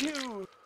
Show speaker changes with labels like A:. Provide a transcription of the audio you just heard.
A: two.